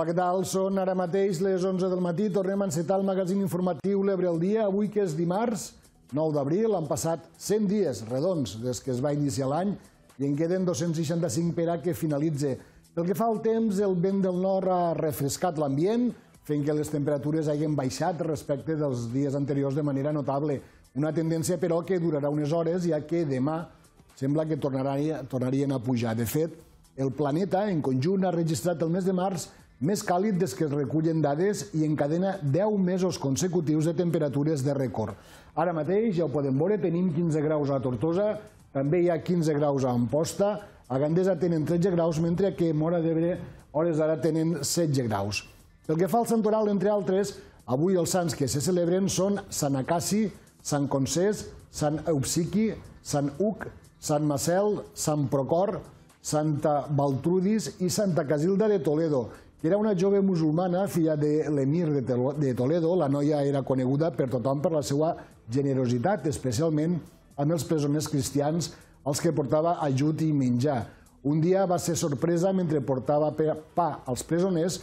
Hola, què tal? Són ara mateix les 11 del matí. Tornem a encetar el magazín informatiu L'Ebre el dia. Avui, que és dimarts, 9 d'abril, han passat 100 dies redons des que es va iniciar l'any i en queden 265 per a que finalitze. Pel que fa al temps, el vent del nord ha refrescat l'ambient, fent que les temperatures hagin baixat respecte dels dies anteriors de manera notable. Una tendència, però, que durarà unes hores, ja que demà sembla que tornarien a pujar. De fet, el planeta, en conjunt, ha registrat el mes de març més càlid des que es recullen dades i encadena 10 mesos consecutius de temperatures de rècord. Ara mateix, ja ho podem veure, tenim 15 graus a Tortosa, també hi ha 15 graus a Amposta, a Gandesa tenen 13 graus, mentre que a Mora d'Ebre, hores d'ara, tenen 16 graus. Pel que fa al santoral, entre altres, avui els sants que se celebren són Sant Acaci, Sant Concés, Sant Eupsiqui, Sant Uc, Sant Marcel, Sant Procor, Santa Baltrudis i Santa Casilda de Toledo, era una jove musulmana, filla de l'emir de Toledo. La noia era coneguda per tothom per la seva generositat, especialment amb els presoners cristians als que portava ajut i menjar. Un dia va ser sorpresa mentre portava pa als presoners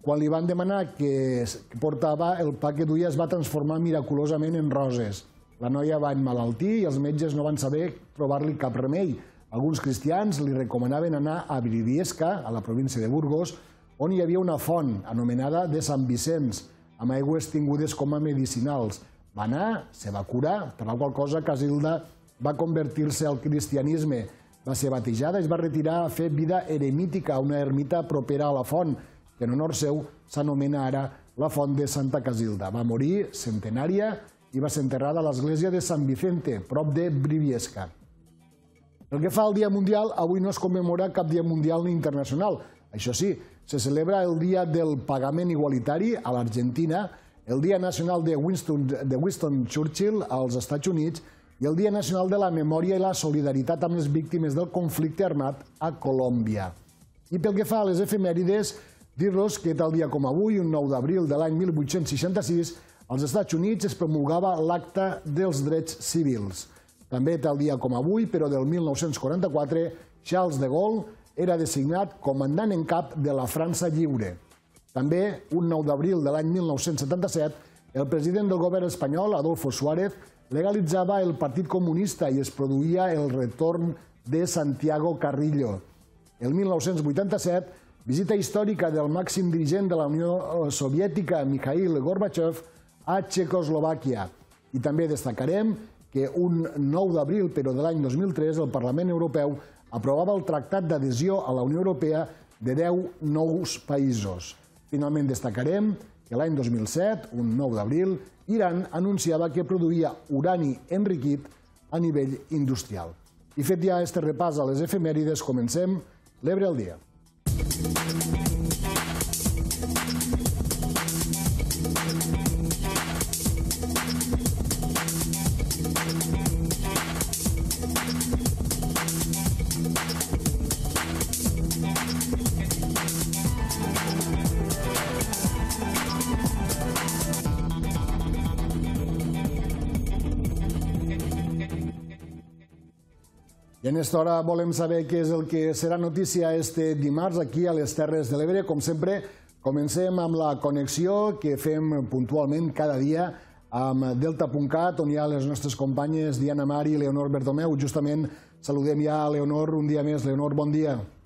quan li van demanar que portava el pa que duia es va transformar miraculosament en roses. La noia va emmalaltir i els metges no van saber trobar-li cap remei. Alguns cristians li recomanaven anar a Briviesca, a la província de Burgos, on hi havia una font anomenada de Sant Vicenç, amb aigües tingudes com a medicinals. Va anar, se va curar, per la qual cosa Casilda va convertir-se al cristianisme. Va ser batejada i es va retirar a fer vida eremítica a una ermita propera a la font, que en honor seu s'anomena ara la font de Santa Casilda. Va morir centenària i va ser enterrada a l'església de Sant Vicente, prop de Briviesca. El que fa al Dia Mundial, avui no es commemora cap Dia Mundial ni internacional. Això sí, se celebra el Dia del Pagament Igualitari a l'Argentina, el Dia Nacional de Winston, de Winston Churchill als Estats Units i el Dia Nacional de la Memòria i la Solidaritat amb les víctimes del conflicte armat a Colòmbia. I pel que fa a les efemèrides, dir-los que tal dia com avui, un 9 d'abril de l'any 1866, als Estats Units es promulgava l'Acta dels Drets Civils. També tal dia com avui, però del 1944, Charles de Gaulle era designat comandant en cap de la França Lliure. També, un 9 d'abril de l'any 1977, el president del govern espanyol, Adolfo Suárez, legalitzava el Partit Comunista i es produïa el retorn de Santiago Carrillo. El 1987, visita històrica del màxim dirigent de la Unió Soviètica, Mikhail Gorbachev, a Txecoslovàquia. I també destacarem que un 9 d'abril, però de l'any 2003, el Parlament Europeu aprovava el Tractat d'Adhesió a la Unió Europea de 10 nous països. Finalment destacarem que l'any 2007, un 9 d'abril, Iran anunciava que produïa urani enriquit a nivell industrial. I fet ja este repàs a les efemèrides, comencem l'Ebre al dia. Aquesta hora volem saber què és el que serà notícia este dimarts aquí a les Terres de l'Ebre. Com sempre, comencem amb la connexió que fem puntualment cada dia amb Delta.cat, on hi ha les nostres companyes Diana Mari i Leonor Bertomeu. Justament saludem ja a Leonor un dia més. Leonor, bon dia. Bon dia.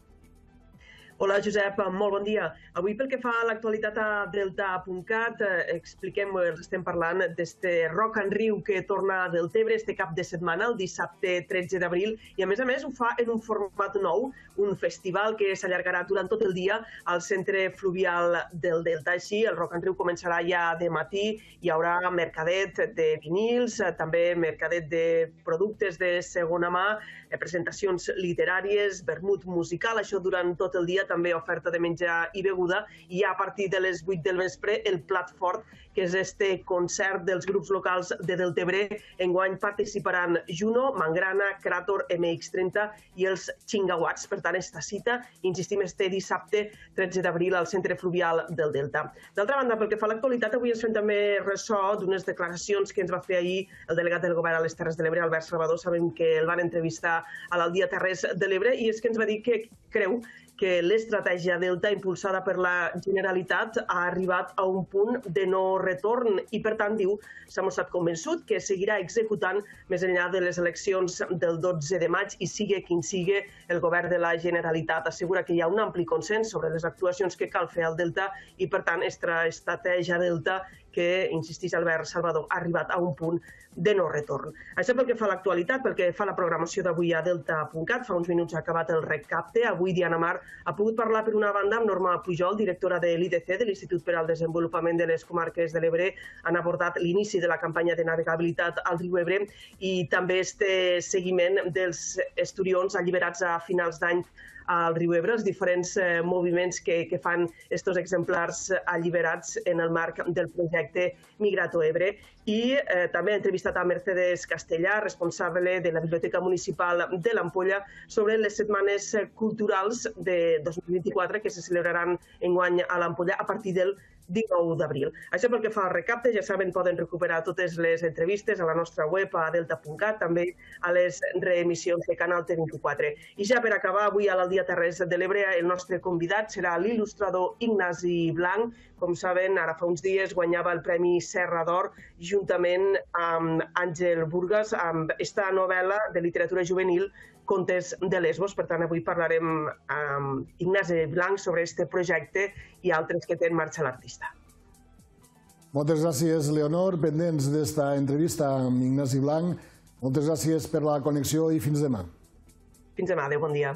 Hola, Josep, molt bon dia. Avui, pel que fa a l'actualitat a Delta.cat, eh, expliquem, eh, estem parlant d'este Rock and Riu que torna a Deltebre este cap de setmana, el dissabte 13 d'abril, i a més a més ho fa en un format nou, un festival que s'allargarà durant tot el dia al centre fluvial del Delta. Així, el Rock and Riu començarà ja de matí, hi haurà mercadet de vinils, eh, també mercadet de productes de segona mà, presentacions literàries, vermut musical, això durant tot el dia també oferta de menjar i beguda, i a partir de les 8 del vespre el plat fort, que és este concert dels grups locals de Deltebre. Enguany participaran Juno, Mangrana, Krator, MX30 i els Chingawats. Per tant, esta cita, insistim, este dissabte 13 d'abril al centre fluvial del Delta. D'altra banda, pel que fa a l'actualitat, avui ens fem també ressò d'unes declaracions que ens va fer ahir el delegat del govern a les Terres de l'Ebre, Albert Salvador. Sabem que el van entrevistar a l'Aldia Terres de l'Ebre i és que ens va dir que creu que l'estratègia Delta impulsada per la Generalitat ha arribat a un punt de no retorn i, per tant, diu, s'ha mostrat convençut que seguirà executant més enllà de les eleccions del 12 de maig i sigue quin sigue el govern de la Generalitat. Assegura que hi ha un ampli consens sobre les actuacions que cal fer al Delta i, per tant, estratègia Delta que, insistís Albert Salvador, ha arribat a un punt de no retorn. Això pel que fa a l'actualitat, pel que fa a la programació d'avui a Delta.cat, fa uns minuts ha acabat el recapte. Avui Diana Mar ha pogut parlar per una banda amb Norma Pujol, directora de l'IDC, de l'Institut per al Desenvolupament de les Comarques de l'Ebre. Han abordat l'inici de la campanya de navegabilitat al riu Ebre i també este seguiment dels esturions alliberats a finals d'any al riu Ebre, els diferents eh, moviments que, que fan estos exemplars alliberats en el marc del projecte Migrato Ebre. I eh, també ha entrevistat a Mercedes Castellà, responsable de la Biblioteca Municipal de l'Ampolla, sobre les setmanes culturals de 2024 que se celebraran enguany a l'Ampolla a partir del 19 d'abril. Això pel que fa al recapte, ja saben, poden recuperar totes les entrevistes a la nostra web a delta.cat, també a les reemissions de Canal T24. I ja per acabar, avui a l'Aldia Terres de l'Ebre, el nostre convidat serà l'il·lustrador Ignasi Blanc. Com saben, ara fa uns dies guanyava el Premi Serra d'Or juntament amb Àngel Burgas, amb esta novel·la de literatura juvenil Contes de Lesbos. Per tant, avui parlarem amb Ignasi Blanc sobre aquest projecte i altres que té en marxa l'artista. Moltes gràcies, Leonor. Pendents d'esta entrevista amb Ignasi Blanc. Moltes gràcies per la connexió i fins demà. Fins demà. Adéu, bon dia.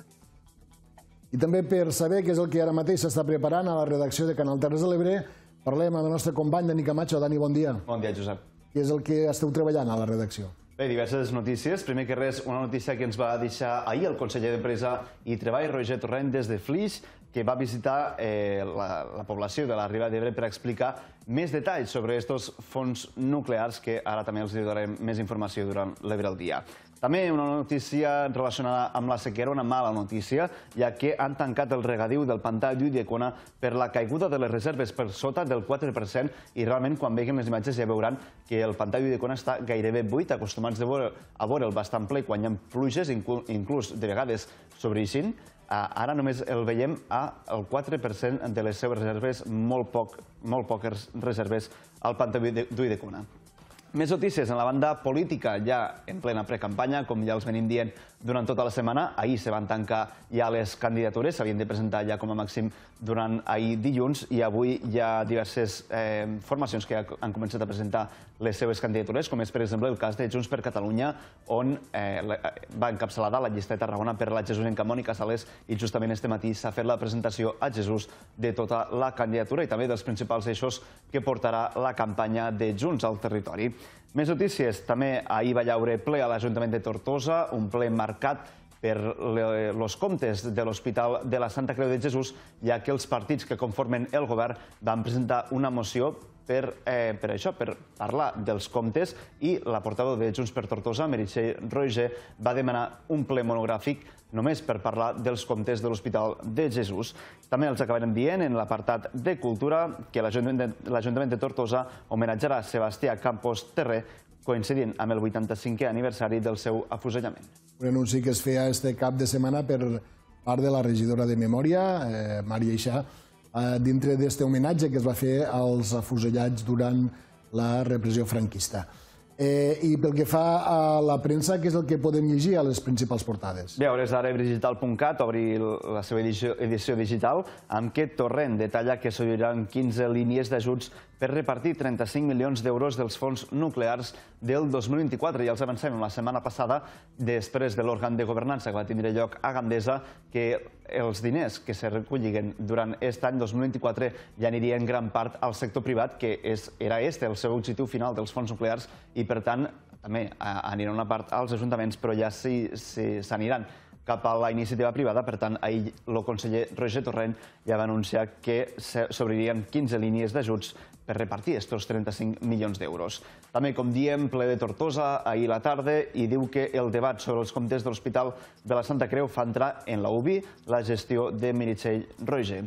I també per saber què és el que ara mateix s'està preparant a la redacció de Canal Terres de l'Ebre, parlem amb el nostre company Dani Camacho. Dani, bon dia. Bon dia, Josep. Què és el que esteu treballant a la redacció? Bé, diverses notícies. Primer que res, una notícia que ens va deixar ahir el conseller d'Empresa i Treball, Roger Torrent, des de Flix, que va visitar eh, la, la població de la Riba d'Ebre per explicar més detalls sobre aquests fons nuclears que ara també els donarem més informació durant l'Ebre al dia. També una notícia relacionada amb la sequera, una mala notícia, ja que han tancat el regadiu del pantà d'Udecona per la caiguda de les reserves per sota del 4% i realment quan veguin les imatges ja veuran que el pantà d'Udecona està gairebé buit, acostumats a veure el bastant ple quan hi ha pluges, inclús de vegades sobreixint, ara només el veiem al 4% de les seves reserves, molt, poc, molt poques reserves al pantà d'Udecona. Més notícies en la banda política, ja en plena precampanya, com ja els venim dient durant tota la setmana. Ahir se van tancar ja les candidatures, s'havien de presentar ja com a màxim durant ahir dilluns i avui hi ha diverses eh, formacions que han començat a presentar les seves candidatures, com és per exemple el cas de Junts per Catalunya, on eh, va encapçalada la llista de Tarragona per la Jesusenca Mònica Sales i justament este matí s'ha fet la presentació a Jesús de tota la candidatura i també dels principals eixos que portarà la campanya de Junts al territori. Més notícies. També ahir va llaure ple a l'Ajuntament de Tortosa, un ple marcat per els comptes de l'Hospital de la Santa Creu de Jesús, ja que els partits que conformen el govern van presentar una moció per, eh, per això, per parlar dels comptes i la portaveu de Junts per Tortosa, Meritxell Roger, va demanar un ple monogràfic només per parlar dels comptes de l'Hospital de Jesús. També els acabarem dient en l'apartat de Cultura que l'Ajuntament de Tortosa homenatjarà Sebastià Campos Terré coincidint amb el 85è aniversari del seu afusellament. Un anunci que es feia este cap de setmana per part de la regidora de Memòria, eh, Maria Ixà, eh, dintre d'aquest homenatge que es va fer als afusellats durant la repressió franquista. Eh, I pel que fa a la premsa, què és el que podem llegir a les principals portades? Bé, a hores d'ara digital.cat obri la seva edició, edició digital amb què Torrent detalla que s'obriran 15 línies d'ajuts per repartir 35 milions d'euros dels fons nuclears del 2024. Ja els avancem la setmana passada, després de l'òrgan de governança que va tindre lloc a Gandesa, que els diners que se recollien durant aquest any 2024 ja anirien en gran part al sector privat, que és, era este el seu objectiu final dels fons nuclears, i per tant també anirà una part als ajuntaments, però ja s'aniran cap a la iniciativa privada. Per tant, ahir el conseller Roger Torrent ja va anunciar que s'obririen 15 línies d'ajuts per repartir aquests 35 milions d'euros. També, com diem, ple de Tortosa ahir la tarda i diu que el debat sobre els comptes de l'Hospital de la Santa Creu fa entrar en la UBI la gestió de Meritxell Roger.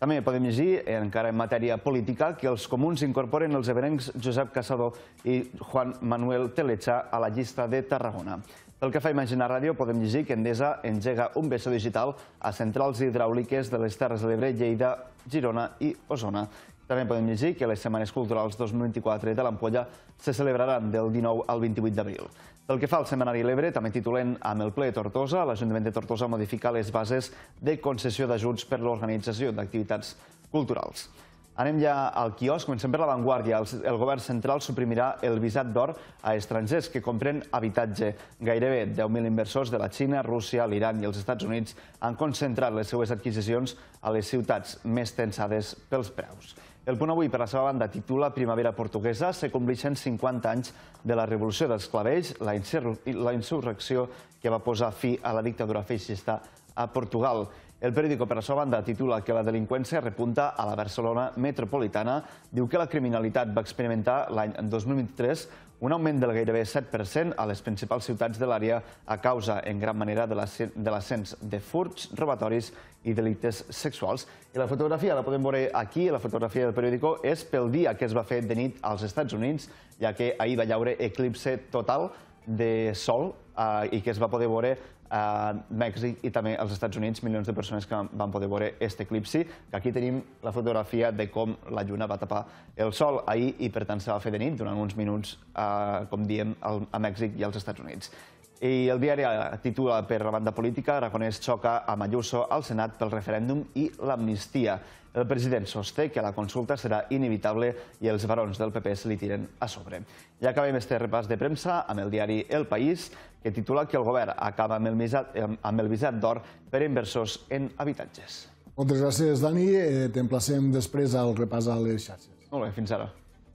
També podem llegir, encara en matèria política, que els comuns incorporen els ebrencs Josep Casador i Juan Manuel Telecha a la llista de Tarragona. Pel que fa a Imagina Ràdio, podem llegir que Endesa engega un beso digital a centrals hidràuliques de les Terres de l'Ebre, Lleida, Girona i Osona. També podem llegir que les Setmanes Culturals 2024 de l'Ampolla se celebraran del 19 al 28 d'abril. Pel que fa al Semanari L'Ebre, també titulen amb el ple de Tortosa, l'Ajuntament de Tortosa modifica les bases de concessió d'ajuts per l'organització d'activitats culturals. Anem ja al quiosc, comencem per l'avantguàrdia. El govern central suprimirà el visat d'or a estrangers que compren habitatge. Gairebé 10.000 inversors de la Xina, Rússia, l'Iran i els Estats Units han concentrat les seues adquisicions a les ciutats més tensades pels preus. El punt avui, per la seva banda, titula Primavera portuguesa, se compleixen 50 anys de la revolució dels clavells, la insurrecció que va posar fi a la dictadura feixista a Portugal. El periòdico, per la seva banda, titula que la delinqüència repunta a la Barcelona metropolitana. Diu que la criminalitat va experimentar l'any 2023 un augment del gairebé 7% a les principals ciutats de l'àrea a causa, en gran manera, de l'ascens de furts, robatoris i delictes sexuals. I la fotografia la podem veure aquí, la fotografia del periòdico, és pel dia que es va fer de nit als Estats Units, ja que ahir va llaure eclipse total de sol eh, i que es va poder veure a Mèxic i també als Estats Units, milions de persones que van poder veure aquest eclipsi, que aquí tenim la fotografia de com la lluna va tapar el sol ahir i per tant se va fer de nit durant uns minuts, eh, com diem, a Mèxic i als Estats Units. I el diari titula per la banda política Aragonès xoca a Ayuso al Senat pel referèndum i l'amnistia. El president sosté que la consulta serà inevitable i els barons del PP se li tiren a sobre. I acabem este repàs de premsa amb el diari El País, que titula que el govern acaba amb el visat, amb el visat d'or per inversors en habitatges. Moltes gràcies, Dani. Eh, T'emplacem després al repàs a les xarxes. Molt bé, fins ara.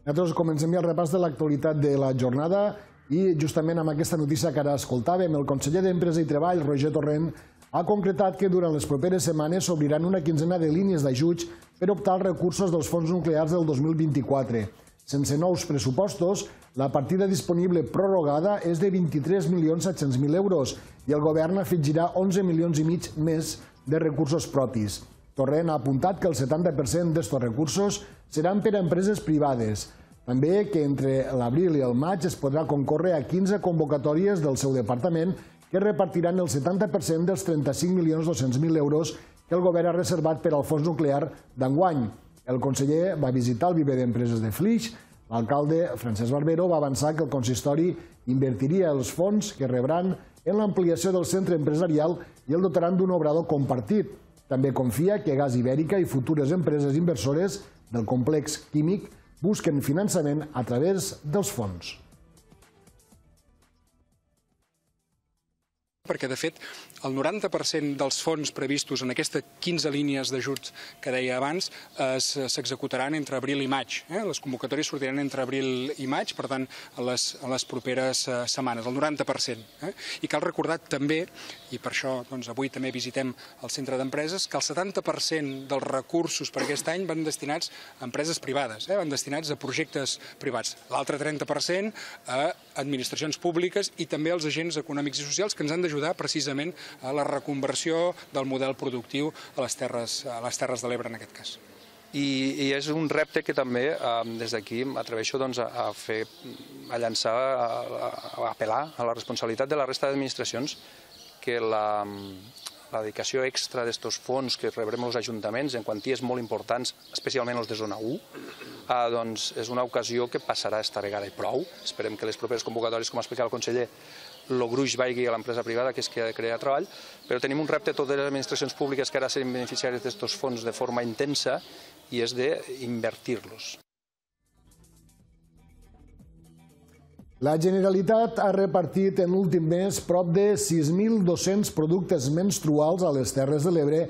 Nosaltres comencem ja el repàs de l'actualitat de la jornada i justament amb aquesta notícia que ara escoltàvem, el conseller d'Empresa i Treball, Roger Torrent, ha concretat que durant les properes setmanes s'obriran una quinzena de línies d'ajuts per optar als recursos dels fons nuclears del 2024. Sense nous pressupostos, la partida disponible prorrogada és de 23.700.000 euros i el govern afegirà 11 milions i mig més de recursos propis. Torrent ha apuntat que el 70% d'estos recursos seran per a empreses privades. També que entre l'abril i el maig es podrà concórrer a 15 convocatòries del seu departament que repartiran el 70% dels 35.200.000 euros que el govern ha reservat per al fons nuclear d'enguany. El conseller va visitar el viver d'empreses de Flix. L'alcalde, Francesc Barbero, va avançar que el consistori invertiria els fons que rebran en l'ampliació del centre empresarial i el dotaran d'un obrador compartit. També confia que Gas Ibèrica i futures empreses inversores del complex químic busquen finançament a través dels fons. perquè de fet el 90% dels fons previstos en aquestes 15 línies d'ajuts que deia abans s'executaran entre abril i maig. Eh? Les convocatòries sortiran entre abril i maig, per tant, a les, a les properes eh, setmanes, el 90%. Eh? I cal recordar també, i per això doncs, avui també visitem el centre d'empreses, que el 70% dels recursos per aquest any van destinats a empreses privades, eh? van destinats a projectes privats. L'altre 30% a administracions públiques i també als agents econòmics i socials que ens han d'ajudar precisament a la reconversió del model productiu a les Terres, a les terres de l'Ebre en aquest cas. I, i és un repte que també eh, des d'aquí m'atreveixo doncs, a, a fer, a llançar, a, a apel·lar a la responsabilitat de la resta d'administracions que la, la dedicació extra d'estos fons que rebrem els ajuntaments en quanties molt importants, especialment els de zona 1, eh, doncs és una ocasió que passarà esta vegada i prou. Esperem que les properes convocatòries, com ha explicat el conseller, el gruix vagi a l'empresa privada, que és que ha de crear treball, però tenim un repte totes les administracions públiques que ara seran beneficiàries d'aquests fons de forma intensa i és d'invertir-los. La Generalitat ha repartit en l'últim mes prop de 6.200 productes menstruals a les Terres de l'Ebre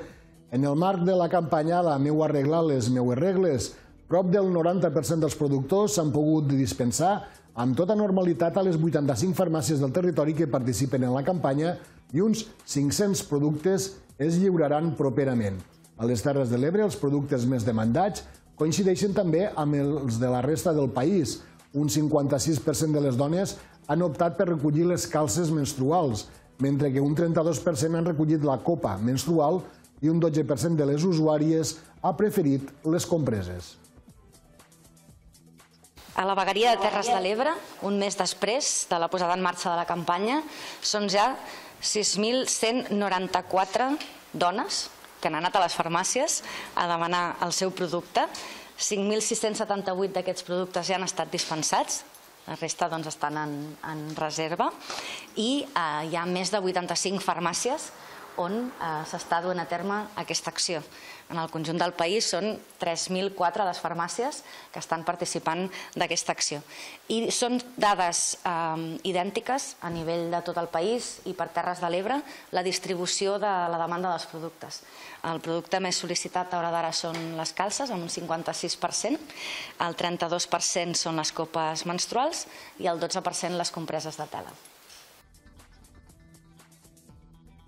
en el marc de la campanya La meu arreglar les meues regles. Prop del 90% dels productors s'han pogut dispensar amb tota normalitat a les 85 farmàcies del territori que participen en la campanya i uns 500 productes es lliuraran properament. A les Terres de l'Ebre, els productes més demandats coincideixen també amb els de la resta del país. Un 56% de les dones han optat per recollir les calces menstruals, mentre que un 32% han recollit la copa menstrual i un 12% de les usuàries ha preferit les compreses. A la vegueria de Terres de l'Ebre, un mes després de la posada en marxa de la campanya, són ja 6.194 dones que han anat a les farmàcies a demanar el seu producte. 5.678 d'aquests productes ja han estat dispensats, la resta doncs, estan en, en reserva i eh, hi ha més de 85 farmàcies on eh, s'està duent a terme aquesta acció. En el conjunt del país són 3.004 les farmàcies que estan participant d'aquesta acció. I són dades eh, idèntiques a nivell de tot el país i per Terres de l'Ebre la distribució de la demanda dels productes. El producte més sol·licitat a hora d'ara són les calces, amb un 56%, el 32% són les copes menstruals i el 12% les compreses de tela.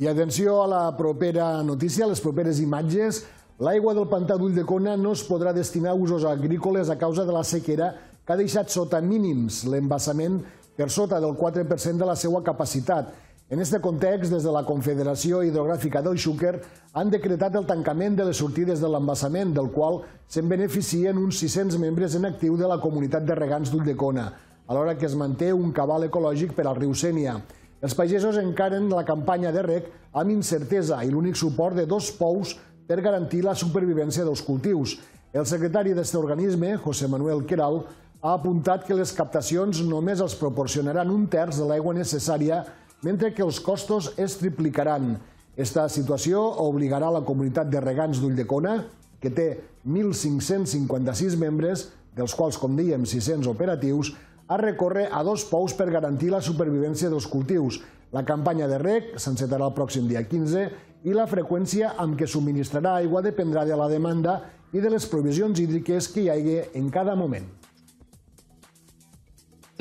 I atenció a la propera notícia, les properes imatges. L'aigua del pantà d'Ulldecona no es podrà destinar a usos agrícoles a causa de la sequera que ha deixat sota mínims l'embassament per sota del 4% de la seva capacitat. En aquest context, des de la Confederació Hidrogràfica del Xúquer han decretat el tancament de les sortides de l'embassament, del qual se'n beneficien uns 600 membres en actiu de la comunitat de regants d'Ulldecona, alhora que es manté un cabal ecològic per al riu Sènia. Els pagesos encaren la campanya de rec amb incertesa i l'únic suport de dos pous per garantir la supervivència dels cultius. El secretari d'aquest organisme, José Manuel Queral, ha apuntat que les captacions només els proporcionaran un terç de l'aigua necessària, mentre que els costos es triplicaran. Esta situació obligarà la comunitat de regants d'Ulldecona, que té 1.556 membres, dels quals, com dèiem, 600 operatius, a recórrer a dos pous per garantir la supervivència dels cultius. La campanya de rec s'encetarà el pròxim dia 15 i la freqüència amb què subministrarà aigua dependrà de la demanda i de les provisions hídriques que hi hagi en cada moment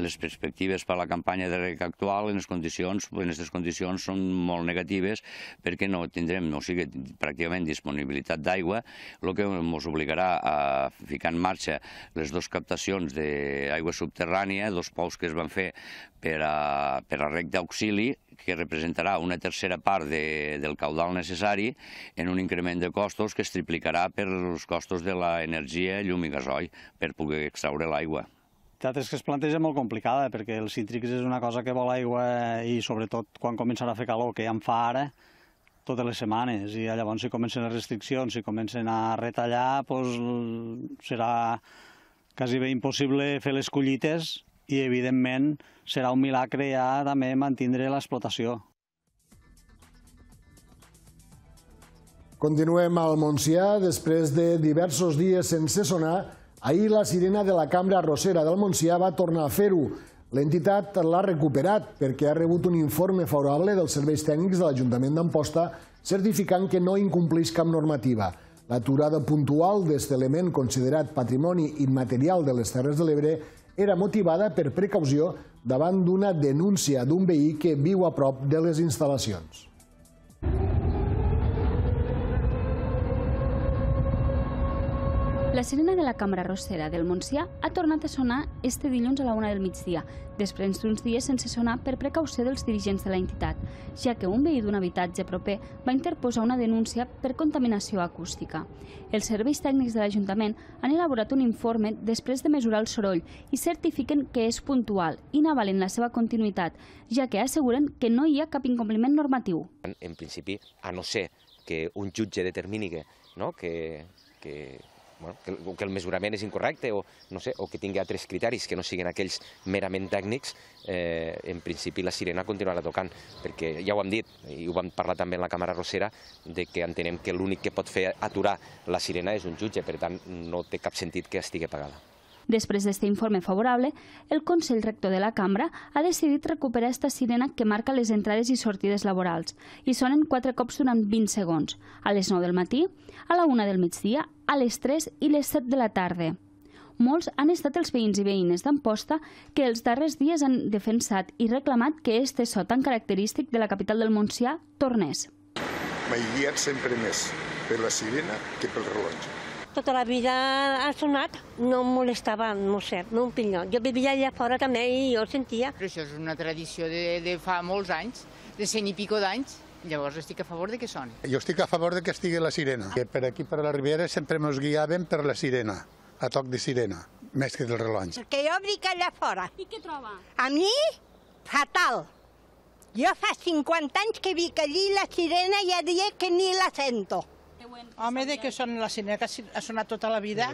les perspectives per a la campanya de rec actual en les condicions, en aquestes condicions són molt negatives perquè no tindrem, o sigui, pràcticament disponibilitat d'aigua, el que ens obligarà a ficar en marxa les dues captacions d'aigua subterrània, dos pous que es van fer per a, per a rec d'auxili, que representarà una tercera part de, del caudal necessari en un increment de costos que es triplicarà per els costos de l'energia, llum i gasoil per poder extraure l'aigua. És que es planteja molt complicada, perquè el cítrics és una cosa que vol aigua i sobretot quan començarà a fer calor, que ja en fa ara, totes les setmanes, i llavors si comencen les restriccions, si comencen a retallar, doncs serà quasi bé impossible fer les collites i, evidentment, serà un milagre ja també mantindre l'explotació. Continuem al Montsià. Després de diversos dies sense sonar, Ahir la sirena de la cambra arrossera del Montsià va tornar a fer-ho. L'entitat l'ha recuperat perquè ha rebut un informe favorable dels serveis tècnics de l'Ajuntament d'Amposta certificant que no incompleix cap normativa. L'aturada puntual d'aquest element considerat patrimoni immaterial de les Terres de l'Ebre era motivada per precaució davant d'una denúncia d'un veí que viu a prop de les instal·lacions. La sirena de la cambra rossera del Montsià ha tornat a sonar este dilluns a la una del migdia, després d'uns dies sense sonar per precaució dels dirigents de la entitat, ja que un veí d'un habitatge proper va interposar una denúncia per contaminació acústica. Els serveis tècnics de l'Ajuntament han elaborat un informe després de mesurar el soroll i certifiquen que és puntual i n'avalen la seva continuïtat, ja que asseguren que no hi ha cap incompliment normatiu. En principi, a no ser que un jutge determini que, no, que, que que, que el mesurament és incorrecte o, no sé, o que tingui altres criteris que no siguin aquells merament tècnics, eh, en principi la sirena continuarà tocant, perquè ja ho hem dit, i ho vam parlar també en la càmera rossera, de que entenem que l'únic que pot fer aturar la sirena és un jutge, per tant no té cap sentit que estigui pagada. Després d'aquest informe favorable, el Consell Rector de la Cambra ha decidit recuperar esta sirena que marca les entrades i sortides laborals i sonen quatre cops durant 20 segons, a les 9 del matí, a la 1 del migdia, a les 3 i les 7 de la tarda. Molts han estat els veïns i veïnes d'Amposta que els darrers dies han defensat i reclamat que este so tan característic de la capital del Montsià tornés. M'he guiat sempre més per la sirena que pel rellotge tota la vida ha sonat, no em molestava, no sé, no un pinyó. Jo vivia allà fora també i jo sentia. Però això és una tradició de, de fa molts anys, de cent i pico d'anys, Llavors estic a favor de que soni. Jo estic a favor de que estigui la sirena. Que per aquí, per la Riviera, sempre ens guiaven per la sirena, a toc de sirena. més que del rellotge. Que jo vic allà fora. I què troba? A mi, fatal. Jo fa 50 anys que vic allí i la sirena ja dia que ni la sento. Home, de que són la sirena que ha sonat tota la vida.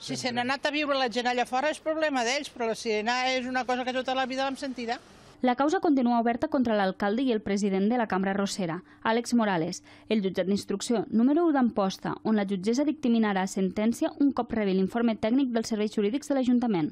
Si se n'ha anat a viure la gent allà fora és problema d'ells, però la sirena és una cosa que tota la vida l'hem sentida. La causa continua oberta contra l'alcalde i el president de la cambra rossera, Àlex Morales, el jutjat d'instrucció número 1 d'Amposta, on la jutgessa dictaminarà sentència un cop rebi l'informe tècnic dels serveis jurídics de l'Ajuntament.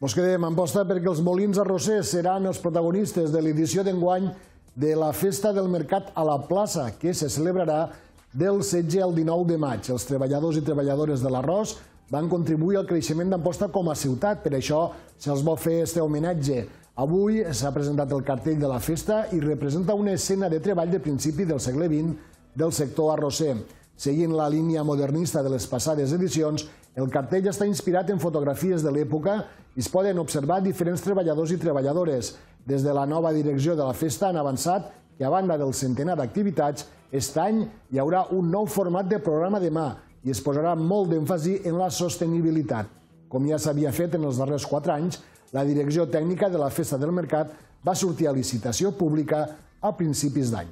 Mos quedem en posta perquè els molins arrossers seran els protagonistes de l'edició d'enguany de la Festa del Mercat a la plaça, que se celebrarà del 16 al 19 de maig. Els treballadors i treballadores de l'arròs van contribuir al creixement d'Amposta com a ciutat, per això se'ls vol fer este homenatge. Avui s'ha presentat el cartell de la festa i representa una escena de treball de principi del segle XX del sector arrosser. Seguint la línia modernista de les passades edicions, el cartell està inspirat en fotografies de l'època es poden observar diferents treballadors i treballadores. Des de la nova direcció de la festa han avançat que a banda del centenar d'activitats, aquest any hi haurà un nou format de programa de mà i es posarà molt d'èmfasi en la sostenibilitat. Com ja s'havia fet en els darrers quatre anys, la direcció tècnica de la Festa del Mercat va sortir a licitació pública a principis d'any.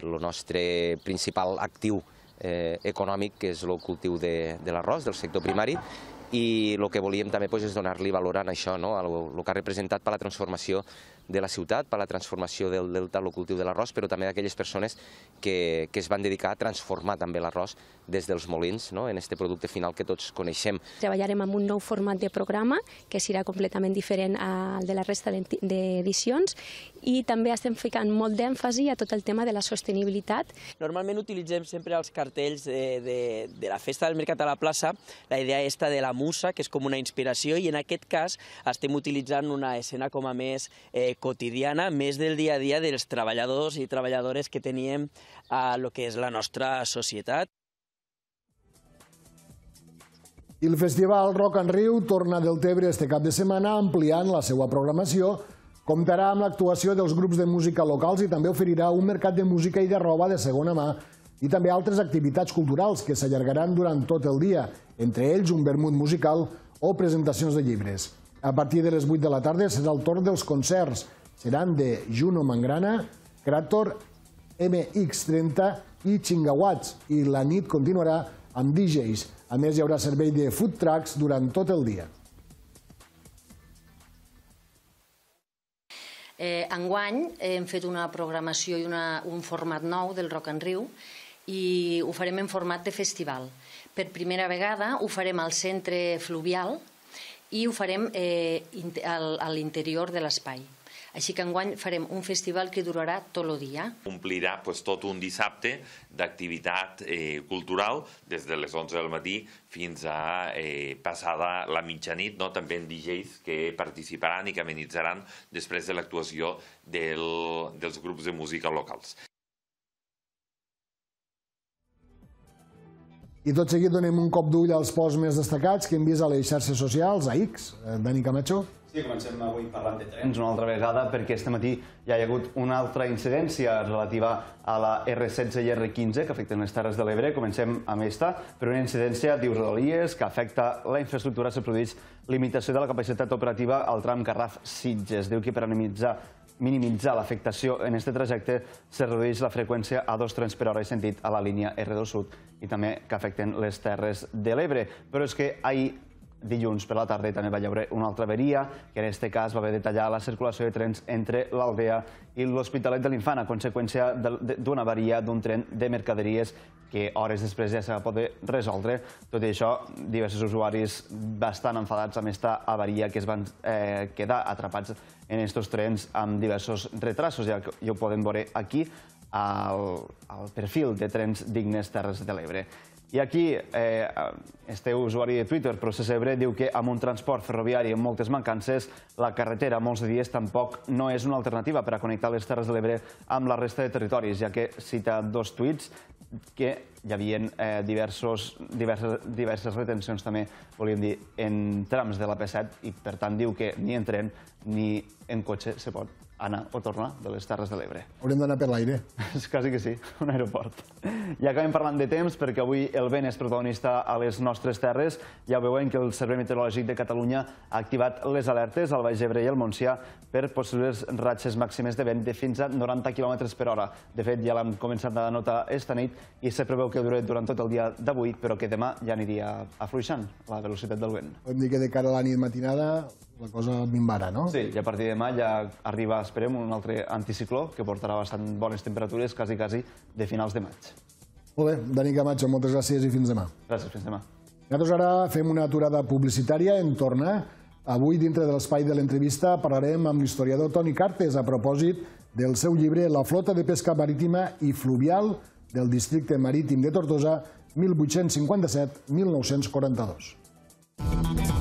El nostre principal actiu eh, econòmic, que és el cultiu de, de l'arròs, del sector primari, i el que volíem també és donar-li valor a això, no? el que ha representat per la transformació de la ciutat, per la transformació del delta, el cultiu de l'arròs, però també d'aquelles persones que, que es van dedicar a transformar també l'arròs des dels molins, no? en aquest producte final que tots coneixem. Treballarem amb un nou format de programa que serà completament diferent al de la resta d'edicions i també estem ficant molt d'èmfasi a tot el tema de la sostenibilitat. Normalment utilitzem sempre els cartells de, de, de la festa del Mercat a la plaça, la idea esta de la musa, que és com una inspiració, i en aquest cas estem utilitzant una escena com a més eh, quotidiana, més del dia a dia dels treballadors i treballadores que teníem a lo que és la nostra societat. I el festival Rock en Riu torna del Tebre este cap de setmana ampliant la seva programació, comptarà amb l'actuació dels grups de música locals i també oferirà un mercat de música i de roba de segona mà i també altres activitats culturals que s'allargaran durant tot el dia, entre ells un vermut musical o presentacions de llibres. A partir de les 8 de la tarda serà el torn dels concerts. Seran de Juno Mangrana, Krator, MX30 i Chingawats i la nit continuarà amb DJs. A més, hi haurà servei de food trucks durant tot el dia. Eh, enguany hem fet una programació i una, un format nou del Rock en Riu i ho farem en format de festival. Per primera vegada ho farem al centre fluvial i ho farem eh, a l'interior de l'espai. Així que enguany farem un festival que durarà tot el dia. Omplirà pues, tot un dissabte d'activitat eh, cultural des de les 11 del matí fins a eh, passada la mitjanit, no? també en DJs que participaran i que amenitzaran després de l'actuació del, dels grups de música locals. I tot seguit donem un cop d'ull als posts més destacats que hem vist a les xarxes socials, a X. Eh, Dani Camacho. Sí, comencem avui parlant de trens una altra vegada perquè este matí ja hi ha hagut una altra incidència relativa a la R16 i R15 que afecten les Terres de l'Ebre. Comencem amb esta, per una incidència d'Iurrodolies que afecta la infraestructura. Se produeix limitació de la capacitat operativa al tram Garraf-Sitges. Diu que per minimitzar minimitzar l'afectació en aquest trajecte se redueix la freqüència a dos trens per hora i sentit a la línia R2 Sud i també que afecten les Terres de l'Ebre. Però és que ahir dilluns per la tarda també va haver una altra averia, que en aquest cas va haver de tallar la circulació de trens entre l'Aldea i l'Hospitalet de l'Infant a conseqüència d'una avaria d'un tren de mercaderies que hores després ja se va poder resoldre. Tot i això, diversos usuaris bastant enfadats amb aquesta avaria que es van eh, quedar atrapats en aquests trens amb diversos retrasos. Ja, ja ho podem veure aquí, al, al perfil de Trens Dignes Terres de l'Ebre. I aquí, eh, este usuari de Twitter, Procés Ebre, diu que amb un transport ferroviari amb moltes mancances, la carretera molts dies tampoc no és una alternativa per a connectar les Terres de l'Ebre amb la resta de territoris, ja que cita dos tuits que hi havia eh, diversos, diverses, diverses retencions també, volíem dir, en trams de la P7 i per tant diu que ni en tren ni en cotxe se pot anar o tornar de les Terres de l'Ebre. Haurem d'anar per l'aire. És quasi que sí, un aeroport. I acabem parlant de temps perquè avui el vent és protagonista a les nostres terres. Ja veuen que el Servei Meteorològic de Catalunya ha activat les alertes al Baix Ebre i al Montsià per possibles ratxes màximes de vent de fins a 90 km per hora. De fet, ja l'hem començat a notar esta nit i se preveu que dure durant tot el dia d'avui, però que demà ja aniria afluixant la velocitat del vent. Podem dir que de cara a la nit matinada la cosa minvarà, no? Sí, i a partir de demà ja arriba, esperem, un altre anticicló que portarà bastant bones temperatures, quasi, quasi, de finals de maig. Molt bé, Dani Camacho, moltes gràcies i fins demà. Gràcies, fins demà. Nosaltres ara fem una aturada publicitària en tornar. Avui, dintre de l'espai de l'entrevista, parlarem amb l'historiador Toni Cartes a propòsit del seu llibre La flota de pesca marítima i fluvial del districte marítim de Tortosa 1857-1942.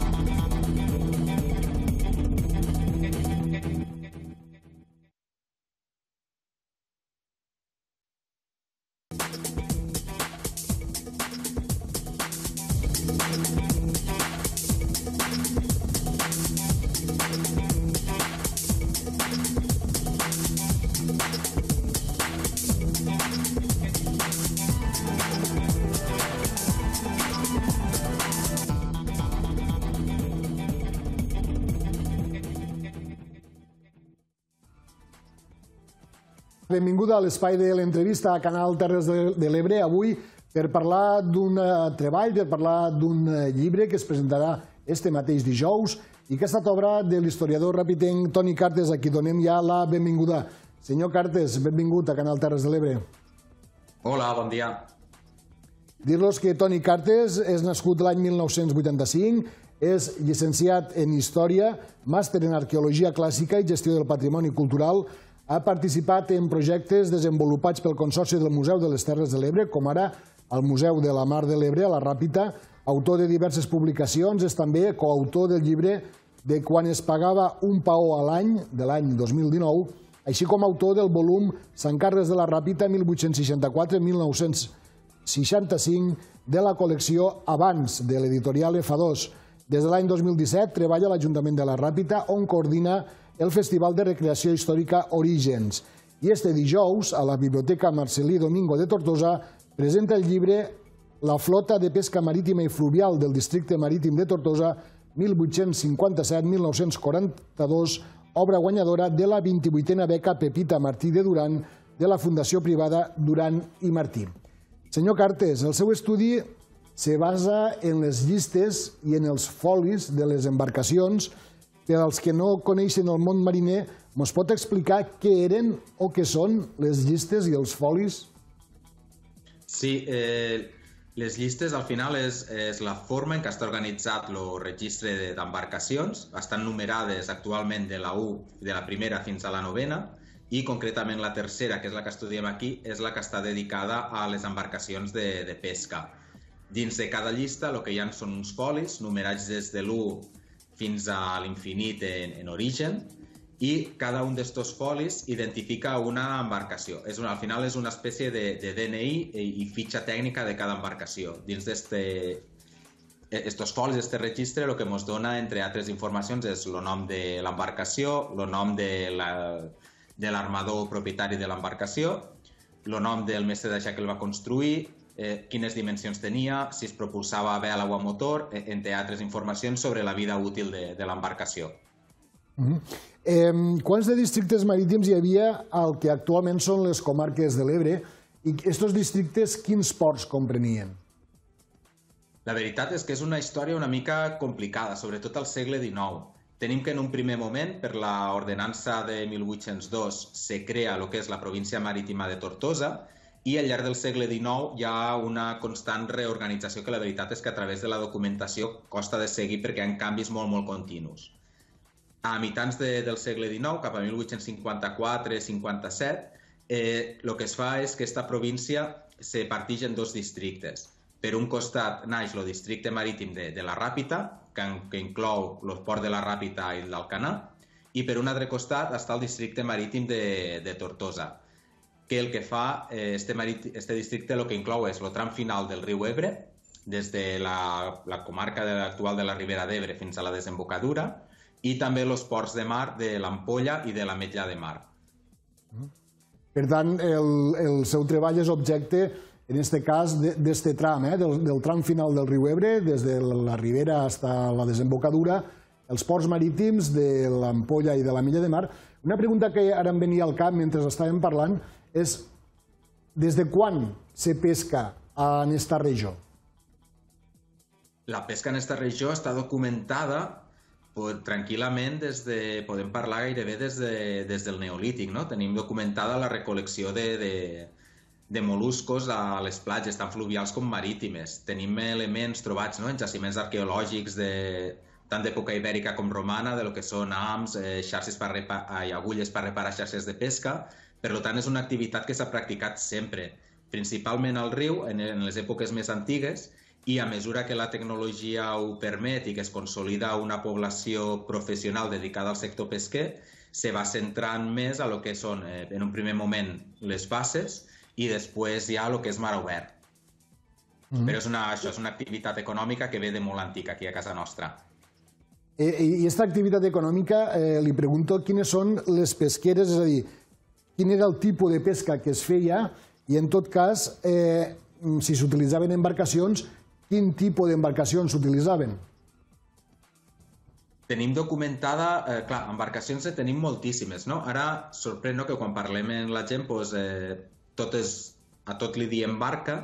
A l'espai de l'entrevista a Canal Terres de l'Ebre, avui per parlar d'un eh, treball, per parlar d'un eh, llibre que es presentarà este mateix dijous i que ha estat obra de l'historiador rapitenc Toni Cartes, a qui donem ja la benvinguda. Senyor Cartes, benvingut a Canal Terres de l'Ebre. Hola, bon dia. Dir-los que Toni Cartes és nascut l'any 1985, és llicenciat en Història, màster en Arqueologia Clàssica i Gestió del Patrimoni Cultural, ha participat en projectes desenvolupats pel Consorci del Museu de les Terres de l'Ebre, com ara el Museu de la Mar de l'Ebre, a la Ràpita, autor de diverses publicacions, és també coautor del llibre de quan es pagava un paó a l'any, de l'any 2019, així com autor del volum Sant Carles de la Ràpita 1864-1965 de la col·lecció Abans, de l'editorial F2. Des de l'any 2017 treballa a l'Ajuntament de la Ràpita, on coordina el Festival de Recreació Històrica Orígens. I este dijous, a la Biblioteca Marcelí Domingo de Tortosa, presenta el llibre La flota de pesca marítima i fluvial del districte marítim de Tortosa 1857-1942, obra guanyadora de la 28a beca Pepita Martí de Duran de la Fundació Privada Duran i Martí. Senyor Cartes, el seu estudi se basa en les llistes i en els folis de les embarcacions per als que no coneixen el món mariner, ens pot explicar què eren o què són les llistes i els folis? Sí, eh, les llistes al final és, és la forma en què està organitzat el registre d'embarcacions. Estan numerades actualment de la 1, de la primera fins a la novena, i concretament la tercera, que és la que estudiem aquí, és la que està dedicada a les embarcacions de, de pesca. Dins de cada llista el que hi ha són uns folis numerats des de l'1 fins a l'infinit en, en origen i cada un d'estos folis identifica una embarcació. És una, al final és una espècie de, de DNI i, i fitxa tècnica de cada embarcació. Dins d'este estos folis, este registre, el que ens dona, entre altres informacions, és el nom de l'embarcació, el nom de la, de l'armador propietari de l'embarcació, el nom del mestre d'aixà que el va construir, eh, quines dimensions tenia, si es propulsava a vela o a motor, eh, entre altres informacions sobre la vida útil de, de l'embarcació. Uh -huh. eh, quants de districtes marítims hi havia al que actualment són les comarques de l'Ebre i aquests districtes quins ports comprenien? La veritat és que és una història una mica complicada, sobretot al segle XIX. Tenim que en un primer moment, per la ordenança de 1802, se crea el que és la província marítima de Tortosa i al llarg del segle XIX hi ha una constant reorganització que la veritat és que a través de la documentació costa de seguir perquè hi ha canvis molt, molt continus. A mitjans de, del segle XIX, cap a 1854-57, eh, el que es fa és que aquesta província se partix en dos districtes. Per un costat naix el districte marítim de, de la Ràpita, que, que inclou el port de la Ràpita i l'Alcanà, i per un altre costat està el districte marítim de, de Tortosa, que el que fa eh, este, marit, este districte el que inclou és el tram final del riu Ebre, des de la, la comarca de, actual de la Ribera d'Ebre fins a la desembocadura, i també els ports de mar de l'Ampolla i de la Metlla de Mar. Per tant, el, el seu treball és objecte, en aquest cas, d'este tram, eh, del, del tram final del riu Ebre, des de la ribera fins a la desembocadura, els ports marítims de l'Ampolla i de la Milla de Mar. Una pregunta que ara em venia al cap mentre estàvem parlant és des de quan se pesca en aquesta regió? La pesca en aquesta regió està documentada tranquil·lament des de, podem parlar gairebé des, de, des del Neolític, no? Tenim documentada la recolecció de, de, de moluscos a les platges, tant fluvials com marítimes. Tenim elements trobats no? en jaciments arqueològics de, tant d'època ibèrica com romana, de lo que són ams, eh, xarxes per reparar, i agulles per reparar xarxes de pesca. Per tant, és una activitat que s'ha practicat sempre, principalment al riu, en, en les èpoques més antigues, i a mesura que la tecnologia ho permet i que es consolida una població professional dedicada al sector pesquer, se va centrant més a lo que són, eh, en un primer moment, les bases i després ja el que és mar obert. Mm. Però és una, això és una activitat econòmica que ve de molt antic aquí a casa nostra. Eh, I aquesta activitat econòmica, eh, li pregunto quines són les pesqueres, és a dir, quin era el tipus de pesca que es feia i, en tot cas, eh, si s'utilitzaven embarcacions quin tipus d'embarcacions s'utilitzaven? Tenim documentada, eh, clar, embarcacions en tenim moltíssimes, no? Ara sorprèn no, que quan parlem amb la gent, doncs, eh, tot és, a tot li diem barca,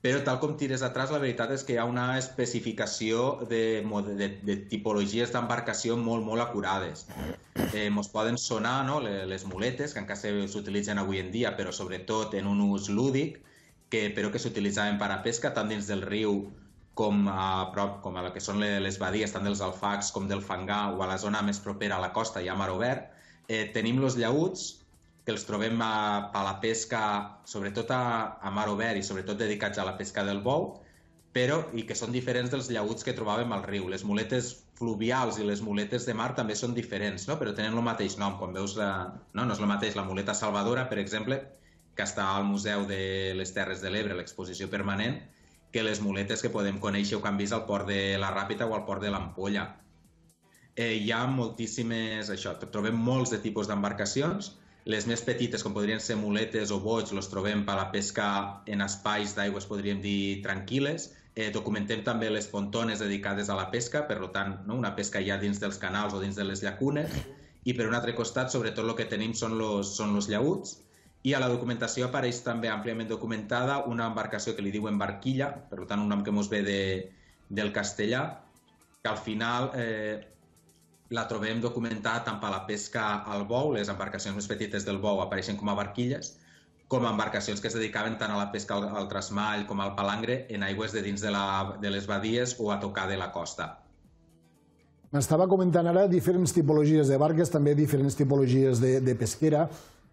però tal com tires atrás, la veritat és que hi ha una especificació de, de, de tipologies d'embarcació molt, molt acurades. Eh, mos poden sonar no, les muletes, que encara s'utilitzen avui en dia, però sobretot en un ús lúdic, que, però que s'utilitzaven per a pesca tant dins del riu com a prop, com a la que són les badies, tant dels alfacs com del fangar o a la zona més propera a la costa i a mar obert. Eh, tenim els llauts, que els trobem a, a la pesca, sobretot a, a mar obert i sobretot dedicats a la pesca del bou, però i que són diferents dels llauts que trobàvem al riu. Les muletes fluvials i les muletes de mar també són diferents, no? però tenen el mateix nom. Quan veus la... No, no és el mateix. La muleta salvadora, per exemple, que està al Museu de les Terres de l'Ebre, l'exposició permanent, que les muletes que podem conèixer o que han vist al port de la Ràpita o al port de l'Ampolla. Eh, hi ha moltíssimes, això, trobem molts de tipus d'embarcacions, les més petites, com podrien ser muletes o boig, els trobem per a la pesca en espais d'aigües, podríem dir, tranquil·les. Eh, documentem també les pontones dedicades a la pesca, per tant, no? una pesca ja dins dels canals o dins de les llacunes. I per un altre costat, sobretot el que tenim són los, són los llauts, i a la documentació apareix també àmpliament documentada una embarcació que li diuen barquilla, per tant un nom que ens ve de, del castellà, que al final eh, la trobem documentada tant per la pesca al bou, les embarcacions més petites del bou apareixen com a barquilles, com a embarcacions que es dedicaven tant a la pesca al, al trasmall com al palangre en aigües de dins de, la, de les badies o a tocar de la costa. M'estava comentant ara diferents tipologies de barques, també diferents tipologies de, de pesquera.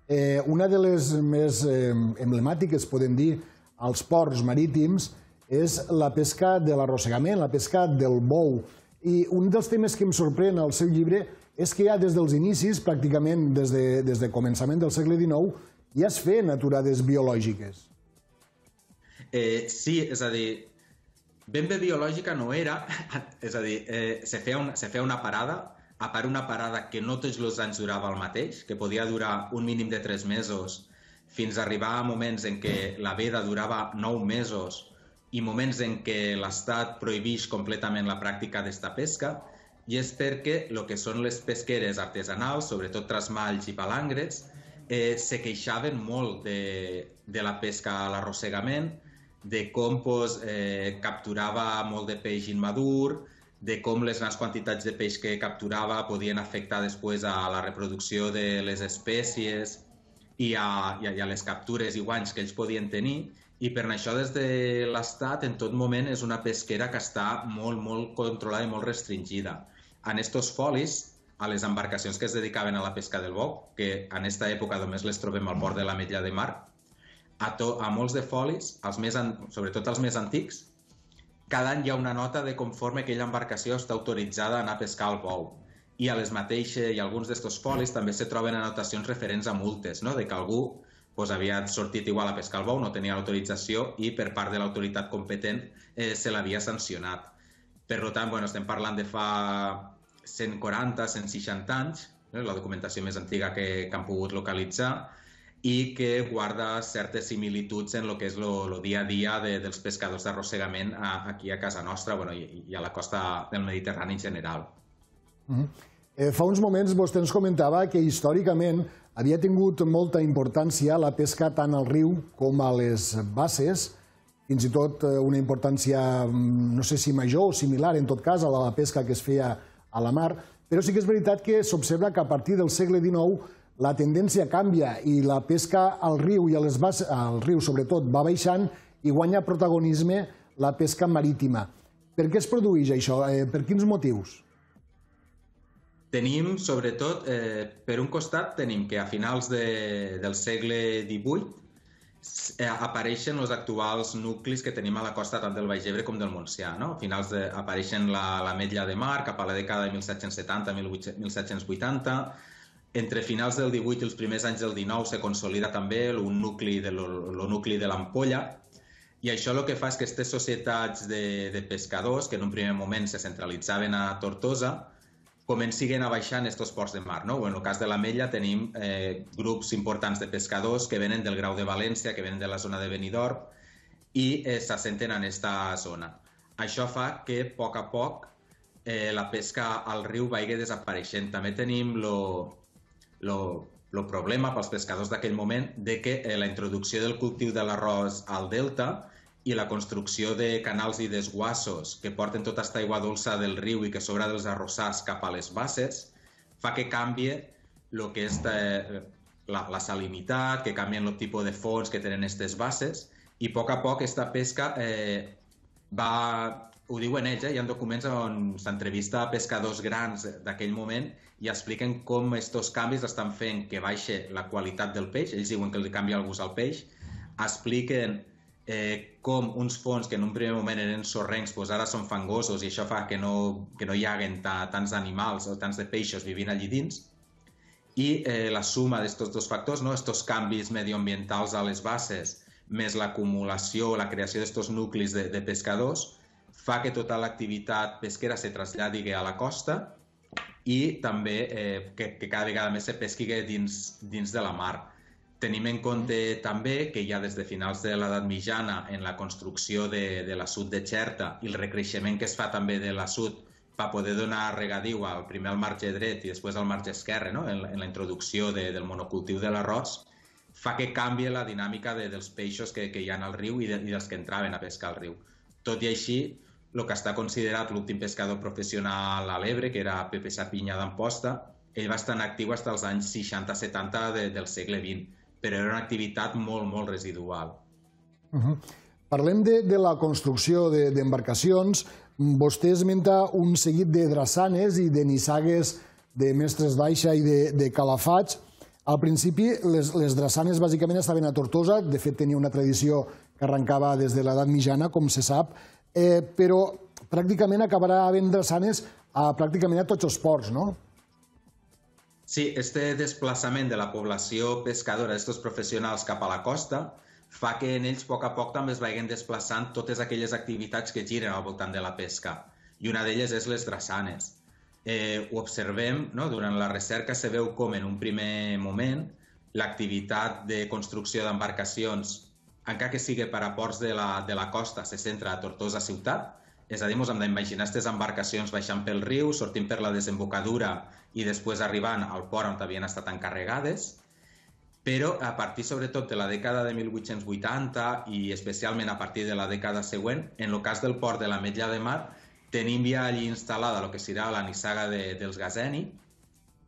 Eh, una de les més eh, emblemàtiques, podem dir, als ports marítims és la pesca de l'arrossegament, la pesca del bou. I un dels temes que em sorprèn al seu llibre és que ja des dels inicis, pràcticament des de, des de començament del segle XIX, ja es feien aturades biològiques. Eh, sí, és a dir, ben bé biològica no era, és a dir, eh, se, feia una, se feia una parada, a part una parada que no tots els anys durava el mateix, que podia durar un mínim de 3 mesos, fins a arribar a moments en què la veda durava 9 mesos i moments en què l'Estat prohibeix completament la pràctica d'esta pesca, i és perquè el que són les pesqueres artesanals, sobretot trasmalls i palangres, eh, se queixaven molt de, de la pesca a l'arrossegament, de com pues, eh, capturava molt de peix immadur, de com les grans quantitats de peix que capturava podien afectar després a la reproducció de les espècies i a, i a, i a les captures i guanys que ells podien tenir i per això des de l'Estat en tot moment és una pesquera que està molt, molt controlada i molt restringida. En estos folis, a les embarcacions que es dedicaven a la pesca del boc, que en aquesta època només les trobem al port de la Metlla de Mar, a, to, a molts de folis, els més, sobretot els més antics, cada any hi ha una nota de conforme aquella embarcació està autoritzada a anar a pescar al bou. I a les mateixes i alguns d'estos folis també se troben anotacions referents a multes, no? de que algú pues, havia sortit igual a pescar al bou, no tenia autorització i per part de l'autoritat competent eh, se l'havia sancionat. Per tant, bueno, estem parlant de fa 140, 160 anys, eh, la documentació més antiga que, que han pogut localitzar, i que guarda certes similituds en el que és el dia a dia de, dels pescadors d'arrossegament aquí a casa nostra bueno, i, i a la costa del Mediterrani en general. Uh -huh. Eh, fa uns moments vostè ens comentava que històricament havia tingut molta importància la pesca tant al riu com a les basses, fins i tot eh, una importància, mm, no sé si major o similar, en tot cas, a la pesca que es feia a la mar, però sí que és veritat que s'observa que a partir del segle XIX la tendència canvia i la pesca al riu i a les bases, al riu sobretot va baixant i guanya protagonisme la pesca marítima. Per què es produeix això? Eh, per quins motius? Tenim, sobretot, eh, per un costat, tenim que a finals de, del segle XVIII eh, apareixen els actuals nuclis que tenim a la costa tant del Baix Ebre com del Montsià. No? A finals de, apareixen la, la Metlla de Mar cap a la dècada de 1770-1780, entre finals del 18 i els primers anys del 19 se consolida també el nucli de, el nucli de l'ampolla i això el que fa és que aquestes societats de, de pescadors, que en un primer moment se centralitzaven a Tortosa, comencin a baixar en aquests ports de mar. No? En el cas de la Mella tenim eh, grups importants de pescadors que venen del Grau de València, que venen de la zona de Benidorm i eh, s'assenten en aquesta zona. Això fa que, a poc a poc, eh, la pesca al riu vagi desapareixent. També tenim lo, el problema pels pescadors d'aquell moment de que eh, la introducció del cultiu de l'arròs al delta i la construcció de canals i desguassos que porten tota aquesta aigua dolça del riu i que sobra dels arrossars cap a les bases fa que canvi el que és eh, la, la salinitat, que canvien el tipus de fons que tenen aquestes bases i a poc a poc aquesta pesca eh, va, ho diuen ells, eh? hi ha documents on s'entrevista a pescadors grans d'aquell moment i expliquen com aquests canvis estan fent que baixe la qualitat del peix, ells diuen que li canvia el gust al peix, expliquen eh, com uns fons que en un primer moment eren sorrencs doncs ara són fangosos i això fa que no, que no hi haguen tants animals o tants de peixos vivint allí dins i eh, la suma d'aquests dos factors, no? estos canvis medioambientals a les bases, més l'acumulació, la creació d'aquests nuclis de, de pescadors, fa que tota l'activitat pesquera se traslladi a la costa i també eh, que, que cada vegada més se pesqui dins, dins de la mar. Tenim en compte també que ja des de finals de l'edat mitjana en la construcció de, de la sud de Xerta i el recreixement que es fa també de la sud per poder donar regadiu al primer al marge dret i després al marge esquerre, no? en, en la introducció de, del monocultiu de l'arròs, fa que canvi la dinàmica de, dels peixos que, que hi ha al riu i, de, i dels que entraven a pescar al riu. Tot i així, el que està considerat l'últim pescador professional a l'Ebre, que era Pepe Sapinya d'Amposta, ell va estar en actiu fins als anys 60-70 de, del segle XX, però era una activitat molt, molt residual. Uh -huh. Parlem de, de la construcció d'embarcacions. De, Vostè esmenta un seguit de drassanes i de nissagues de mestres d'aixa i de, de calafats. Al principi, les, les drassanes bàsicament estaven a Tortosa, de fet tenia una tradició que arrencava des de l'edat mitjana, com se sap, eh, però pràcticament acabarà havent drassanes a pràcticament a tots els ports, no? Sí, este desplaçament de la població pescadora, d'aquests professionals cap a la costa, fa que en ells a poc a poc també es vagin desplaçant totes aquelles activitats que giren al voltant de la pesca. I una d'elles és les drassanes. Eh, ho observem, no? durant la recerca se veu com en un primer moment l'activitat de construcció d'embarcacions encara que sigui per a ports de la, de la costa, se centra a Tortosa ciutat, és a dir, ens hem d'imaginar aquestes embarcacions baixant pel riu, sortint per la desembocadura i després arribant al port on havien estat encarregades, però a partir sobretot de la dècada de 1880 i especialment a partir de la dècada següent, en el cas del port de la Metlla de Mar, tenim ja allí instal·lada el que serà la nissaga de, dels Gazeni,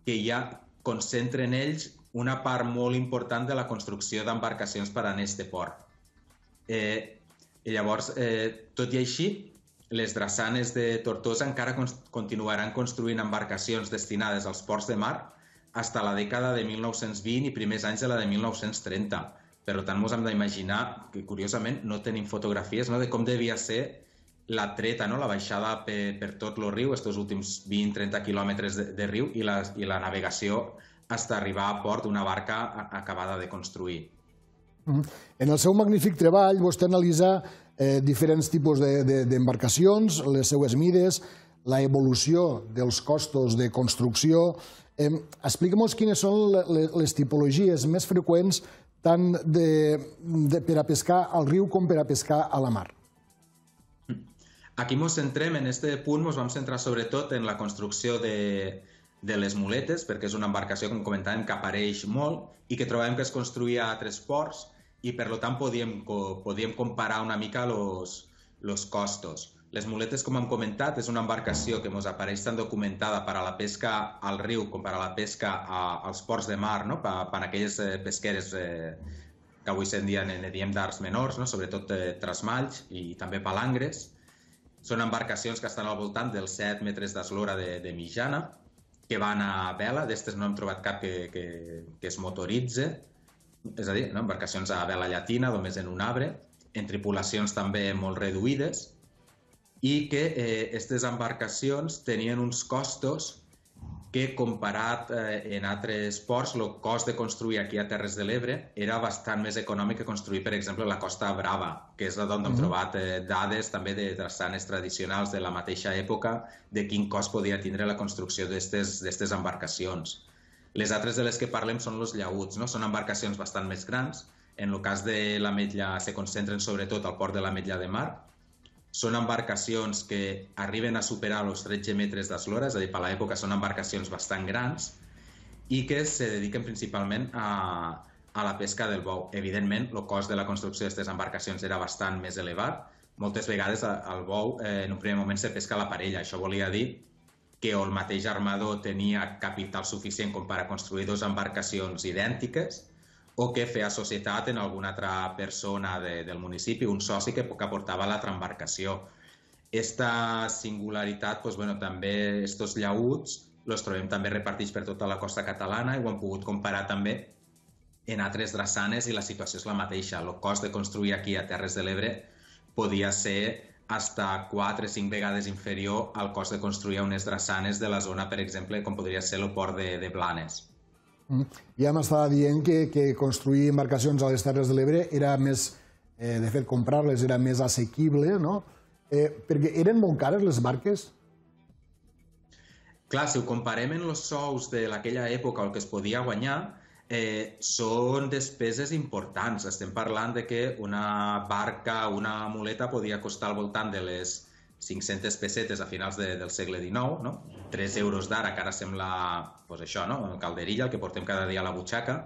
que ja concentren ells una part molt important de la construcció d'embarcacions per a aquest port. Eh, I llavors, eh, tot i així, les drassanes de Tortosa encara continuaran construint embarcacions destinades als ports de mar fins a la dècada de 1920 i primers anys de la de 1930. Per tant, ens hem d'imaginar que, curiosament, no tenim fotografies no, de com devia ser la treta, no? la baixada per, per tot el riu, aquests últims 20-30 quilòmetres de, de riu i la, i la navegació fins a arribar a port d'una barca acabada de construir. En el seu magnífic treball, vostè analitza eh, diferents tipus d'embarcacions, de, de, les seues mides, la evolució dels costos de construcció. Eh, Explica'm quines són les tipologies més freqüents tant de, de, per a pescar al riu com per a pescar a la mar. Aquí ens centrem, en aquest punt, ens vam centrar sobretot en la construcció de, de les muletes, perquè és una embarcació, com comentàvem, que apareix molt i que trobem que es construïa a altres ports i, per tant, podíem, podíem comparar una mica els costos. Les muletes, com hem comentat, és una embarcació que ens apareix tan documentada per a la pesca al riu com per a la pesca a, als ports de mar, no? per, per aquelles eh, pesqueres eh, que avui en dia ne diem d'arts menors, no? sobretot eh, trasmalls i també palangres. Són embarcacions que estan al voltant dels 7 metres d'eslora de, de mitjana, que van a vela, d'estes no hem trobat cap que, que, que es motoritze, és a dir, no? embarcacions a vela llatina, només en un arbre, en tripulacions també molt reduïdes, i que aquestes eh, embarcacions tenien uns costos que comparat eh, en altres ports, el cost de construir aquí a Terres de l'Ebre era bastant més econòmic que construir, per exemple, la Costa Brava, que és on hem mm -hmm. trobat eh, dades també de drassanes tradicionals de la mateixa època de quin cost podia tindre la construcció d'aquestes embarcacions. Les altres de les que parlem són els llauts, no? són embarcacions bastant més grans. En el cas de l'Ametlla se concentren sobretot al port de l'Ametlla de Mar, són embarcacions que arriben a superar els 13 metres d'eslora, és a dir, per l'època són embarcacions bastant grans i que se dediquen principalment a, a la pesca del bou. Evidentment, el cost de la construcció d'aquestes embarcacions era bastant més elevat. Moltes vegades el bou eh, en un primer moment se pesca a la parella. Això volia dir que el mateix armador tenia capital suficient com per a construir dues embarcacions idèntiques o que feia societat en alguna altra persona de, del municipi, un soci que, que portava l'altra embarcació. Esta singularitat, doncs, bueno, també estos llauts els trobem també repartits per tota la costa catalana i ho hem pogut comparar també en altres drassanes i la situació és la mateixa. El cost de construir aquí a Terres de l'Ebre podia ser hasta 4 o 5 vegades inferior al cost de construir unes drassanes de la zona, per exemple, com podria ser el port de, de Blanes. Mm. Ja m'estava dient que, que construir embarcacions a les Terres de l'Ebre era més, eh, de fet, comprar-les era més assequible, no? Eh, perquè eren molt cares les barques? Clar, si ho comparem en els sous de aquella època, el que es podia guanyar, eh, són despeses importants. Estem parlant de que una barca, una muleta podia costar al voltant de les 500 pessetes a finals de, del segle XIX, no? 3 euros d'ara, que ara sembla, pues això, no? calderilla, el que portem cada dia a la butxaca,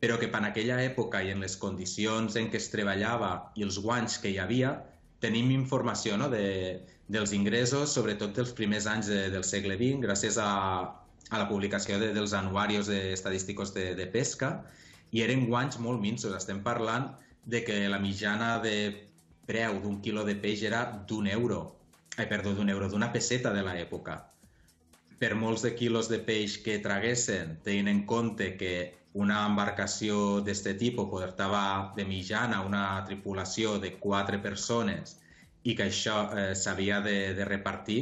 però que per aquella època i en les condicions en què es treballava i els guanys que hi havia, tenim informació no? de, dels ingressos, sobretot dels primers anys de, del segle XX, gràcies a, a la publicació de, dels anuaris estadístics de, de pesca, i eren guanys molt minsos. Estem parlant de que la mitjana de preu d'un quilo de peix era d'un euro. Ai, perdó, d'un euro, d'una peseta de l'època. Per molts de quilos de peix que traguessin, tenint en compte que una embarcació d'aquest tipus portava de mitjana una tripulació de quatre persones i que això eh, s'havia de, de repartir,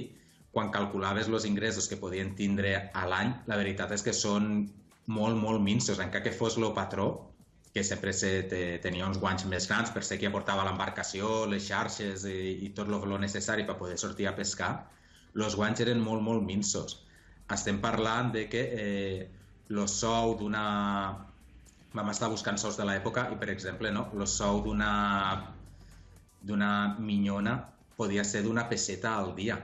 quan calculaves els ingressos que podien tindre a l'any, la veritat és que són molt, molt minsos. Encara que fos el patró, que sempre se te, tenia uns guanys més grans per ser qui aportava l'embarcació, les xarxes i, i tot el necessari per poder sortir a pescar, els guanys eren molt, molt minsos. Estem parlant de que eh, sou d'una... Vam estar buscant sous de l'època i, per exemple, no? el sou d'una d'una minyona podia ser d'una peseta al dia.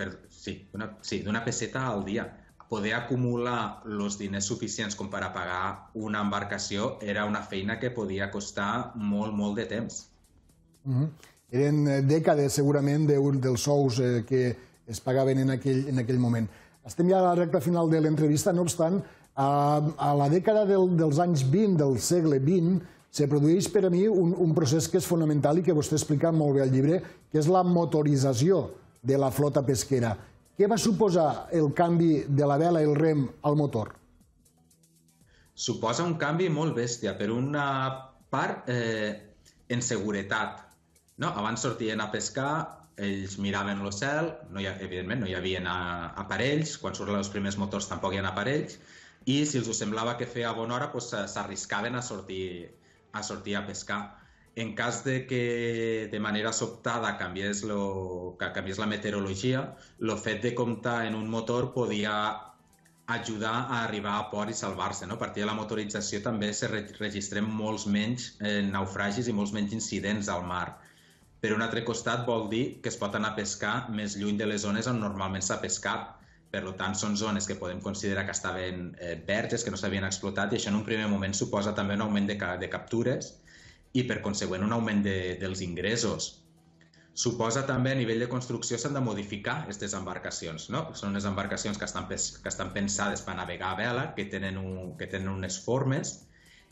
Per, sí, d'una sí, peseta al dia poder acumular els diners suficients com per a pagar una embarcació era una feina que podia costar molt, molt de temps. Mm -hmm. Eren eh, dècades, segurament, d'un dels sous eh, que es pagaven en aquell, en aquell moment. Estem ja a la recta final de l'entrevista, no obstant, a, a la dècada del, dels anys 20 del segle XX se produeix per a mi un, un procés que és fonamental i que vostè explica molt bé al llibre, que és la motorització de la flota pesquera. Què va suposar el canvi de la vela i el rem al motor? Suposa un canvi molt bèstia. Per una part, eh, en seguretat. No? Abans sortien a pescar, ells miraven el cel, no hi ha, evidentment no hi havia aparells, quan surten els primers motors tampoc hi ha aparells, i si els semblava que feia bona hora, doncs s'arriscaven a sortir, a sortir a pescar. En cas de que de manera sobtada canviés, lo, que canviés la meteorologia, el fet de comptar en un motor podia ajudar a arribar a port i salvar-se. No? A partir de la motorització també se registrem molts menys eh, naufragis i molts menys incidents al mar. Per un altre costat vol dir que es pot anar a pescar més lluny de les zones on normalment s'ha pescat. Per tant, són zones que podem considerar que estaven eh, verges, que no s'havien explotat, i això en un primer moment suposa també un augment de, de captures i, per consegüent, un augment de, dels ingressos. Suposa també a nivell de construcció s'han de modificar aquestes embarcacions. No? Són unes embarcacions que estan, que estan pensades per navegar a vela, que tenen, un, que tenen unes formes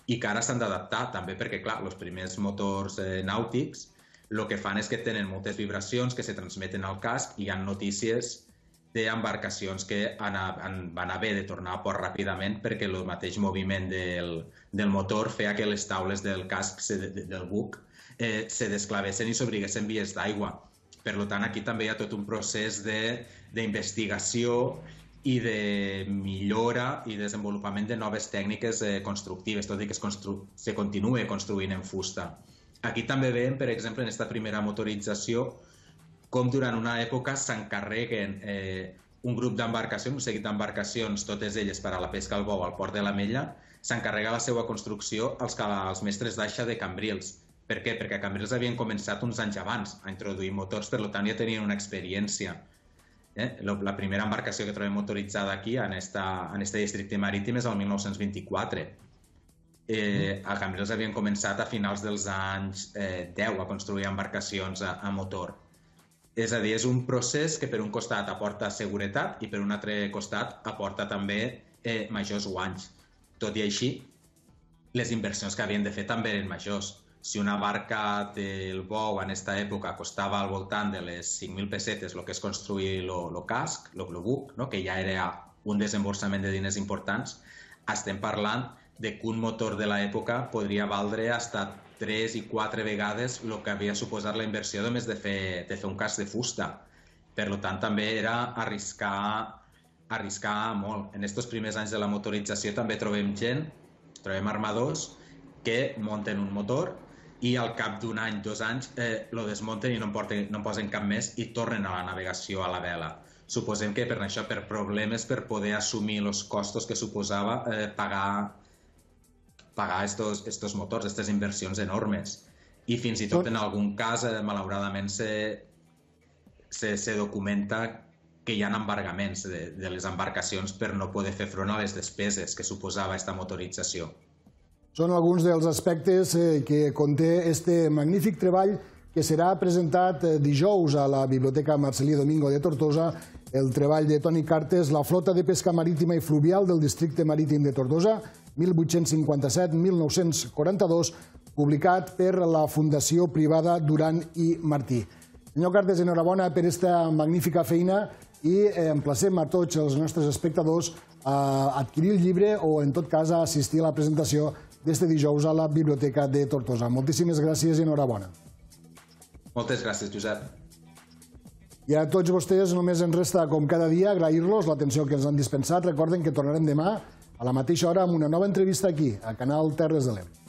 i que ara s'han d'adaptar també perquè, clar, els primers motors eh, nàutics el que fan és que tenen moltes vibracions que se transmeten al casc i hi ha notícies d'embarcacions que han, van haver de tornar a port ràpidament perquè el mateix moviment del, del motor feia que les taules del casc se, del buc eh, se desclavessin i s'obriguessin vies d'aigua. Per tant, aquí també hi ha tot un procés d'investigació i de millora i desenvolupament de noves tècniques eh, constructives, tot i que es, constru se continua construint en fusta. Aquí també veiem, per exemple, en aquesta primera motorització, com durant una època s'encarreguen eh, un grup d'embarcacions, un seguit d'embarcacions, totes elles per a la pesca al bou al port de la Mella, s'encarrega la seva construcció als, als mestres d'aixa de Cambrils, per què? Perquè a Cambrils havien començat uns anys abans a introduir motors, per tant ja tenien una experiència. Eh? La primera embarcació que trobem motoritzada aquí, en, esta, en este districte marítim, és el 1924. Eh, a Cambrils havien començat a finals dels anys eh, 10 a construir embarcacions a, a motor. És a dir, és un procés que per un costat aporta seguretat i per un altre costat aporta també eh, majors guanys. Tot i així, les inversions que havien de fer també eren majors si una barca del bou en aquesta època costava al voltant de les 5.000 pessetes el que és construir el casc, el buc, no? que ja era un desemborsament de diners importants, estem parlant de que un motor de l'època podria valdre hasta 3 i 4 vegades el que havia suposat la inversió només de fer, de fer un casc de fusta. Per tant, també era arriscar, arriscar molt. En aquests primers anys de la motorització també trobem gent, trobem armadors que munten un motor i al cap d'un any, dos anys, eh, lo desmunten i no en, porten, no en posen cap més i tornen a la navegació a la vela. Suposem que per això, per problemes, per poder assumir els costos que suposava eh, pagar pagar estos, estos motors, aquestes inversions enormes. I fins i tot en algun cas, eh, malauradament, se, se, se documenta que hi ha embargaments de, de les embarcacions per no poder fer front a les despeses que suposava aquesta motorització. Són alguns dels aspectes eh, que conté este magnífic treball que serà presentat eh, dijous a la Biblioteca Marcelí Domingo de Tortosa, el treball de Toni Cartes, la flota de pesca marítima i fluvial del districte marítim de Tortosa, 1857-1942, publicat per la Fundació Privada Duran i Martí. Senyor Cartes, enhorabona per aquesta magnífica feina i eh, emplacem a tots els nostres espectadors a adquirir el llibre o, en tot cas, a assistir a la presentació d'este dijous a la Biblioteca de Tortosa. Moltíssimes gràcies i enhorabona. Moltes gràcies, Josep. I a tots vostès només ens resta, com cada dia, agrair-los l'atenció que ens han dispensat. Recorden que tornarem demà a la mateixa hora amb una nova entrevista aquí, al canal Terres de l'Ebre.